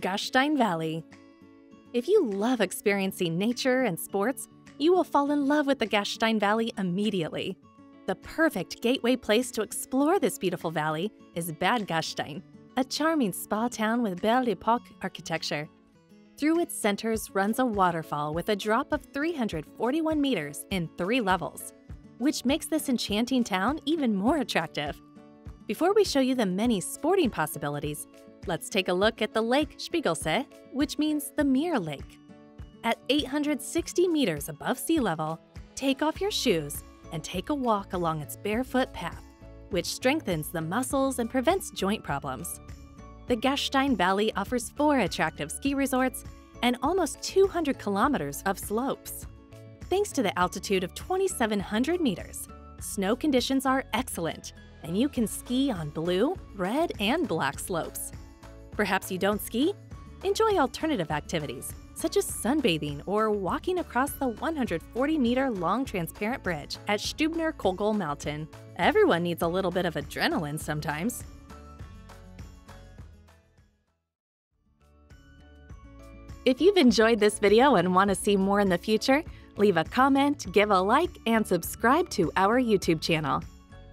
Gastein Valley. If you love experiencing nature and sports, you will fall in love with the Gastein Valley immediately. The perfect gateway place to explore this beautiful valley is Bad Gastein, a charming spa town with Belle Epoque architecture. Through its centers runs a waterfall with a drop of 341 meters in three levels, which makes this enchanting town even more attractive. Before we show you the many sporting possibilities, let's take a look at the lake Spiegelsee, which means the Mirror Lake. At 860 meters above sea level, take off your shoes and take a walk along its barefoot path, which strengthens the muscles and prevents joint problems. The Gastein Valley offers four attractive ski resorts and almost 200 kilometers of slopes. Thanks to the altitude of 2,700 meters, snow conditions are excellent, and you can ski on blue, red, and black slopes. Perhaps you don't ski? Enjoy alternative activities, such as sunbathing or walking across the 140 meter long transparent bridge at Stubnerkogel Mountain. Everyone needs a little bit of adrenaline sometimes. If you've enjoyed this video and want to see more in the future, leave a comment, give a like, and subscribe to our YouTube channel.